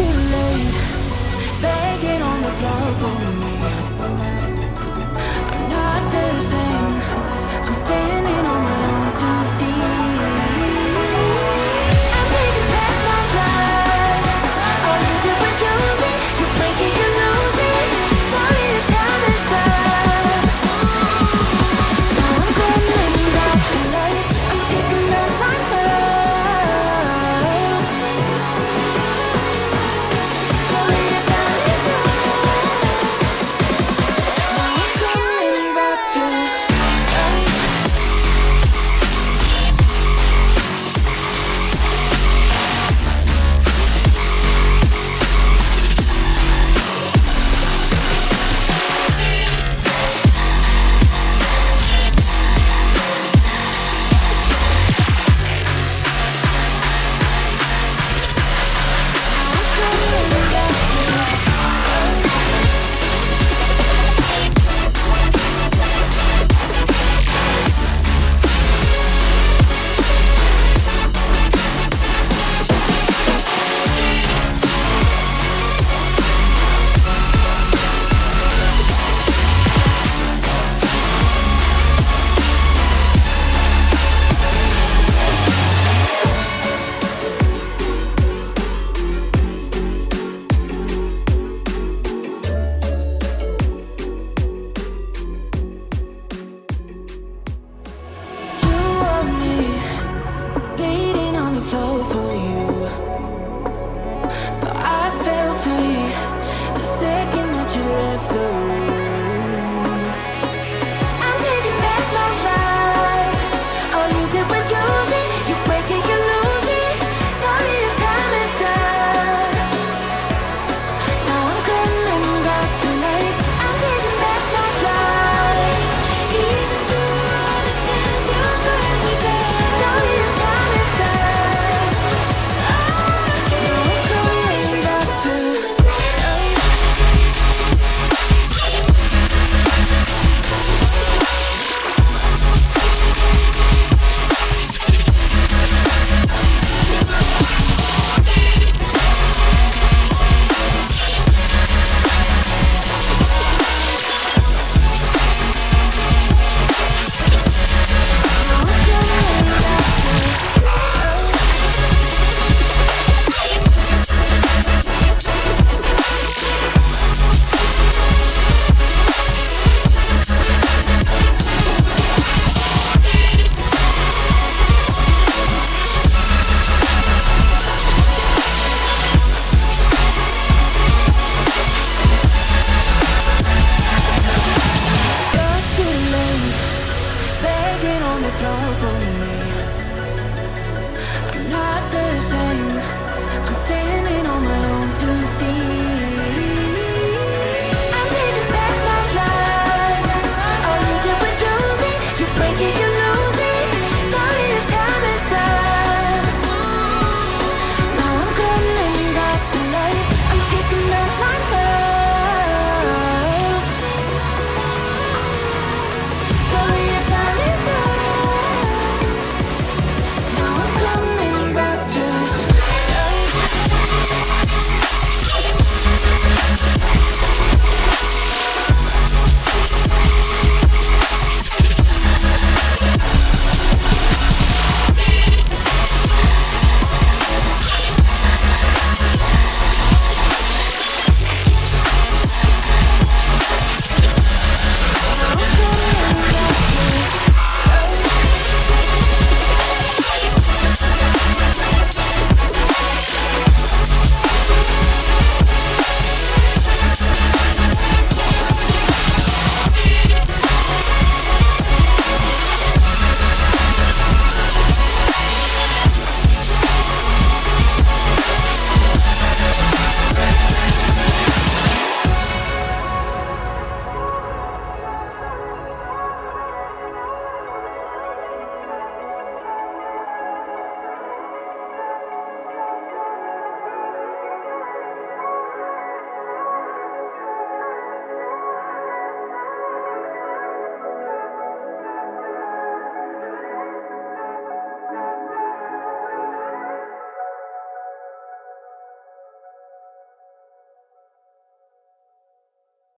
too late. Begging on the floor for me. I'm not the same. I'm standing on my